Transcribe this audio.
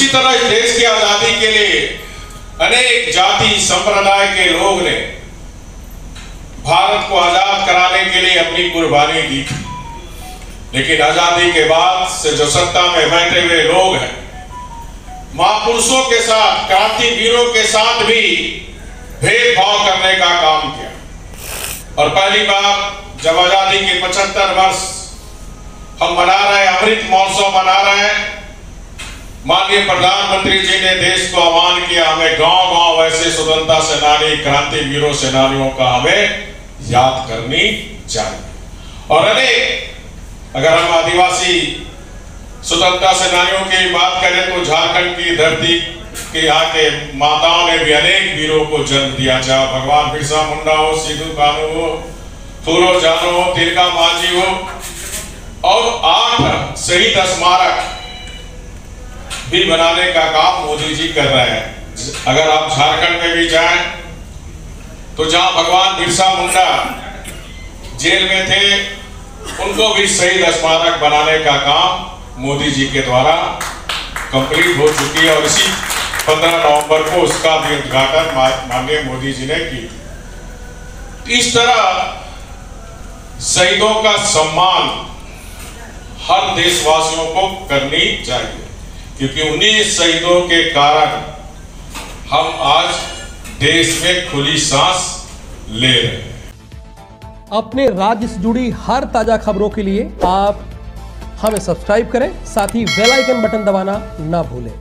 इसी तरह इस देश की आज़ादी के लिए अनेक जाति, संप्रदाय के लोग ने भारत को आज़ाद कराने के लिए अपनी कुर्बानी दी थी। लेकिन आज़ादी के बाद से जो सत्ता में बैठे हुए लोग हैं, महापुरुषों के साथ क्रांति वीरों के साथ भी भेदभाव करने का काम किया। और पहली बार जब आज़ादी के 75 वर्ष हम मना रहे हैं, अमृत महोत्सव मना रहे हैं माननीय प्रधानमंत्री जी ने देश को आह्वान किया, हमें गाँव गाँव ऐसे स्वतंत्रता सेनानी क्रांति वीरों सेनानियों का हमें याद करनी चाहिए। और अनेक अगर हम आदिवासी स्वतंत्रता सेनानियों की बात करें तो झारखंड की धरती के यहाँ के माताओं ने भी अनेक वीरों को जन्म दिया। चाहे भगवान बिरसा मुंडा हो, सिद्धू कानू हो, फूलो जानो हो, तिलका मांझी हो, और आठ शहीद स्मारक भी बनाने का काम मोदी जी कर रहे हैं। अगर आप झारखंड में भी जाएँ तो जहाँ भगवान बिरसा मुंडा जेल में थे, उनको भी शहीद स्मारक बनाने का काम मोदी जी के द्वारा कंप्लीट हो चुकी है और इसी 15 नवंबर को उसका भी उद्घाटन माननीय मोदी जी ने की। इस तरह शहीदों का सम्मान हर देशवासियों को करनी चाहिए। क्योंकि उन्हीं शहीदों के कारण हम आज देश में खुली सांस ले रहे हैं। अपने राज्य से जुड़ी हर ताज़ा खबरों के लिए आप हमें सब्सक्राइब करें, साथ ही बेल आइकन बटन दबाना ना भूलें।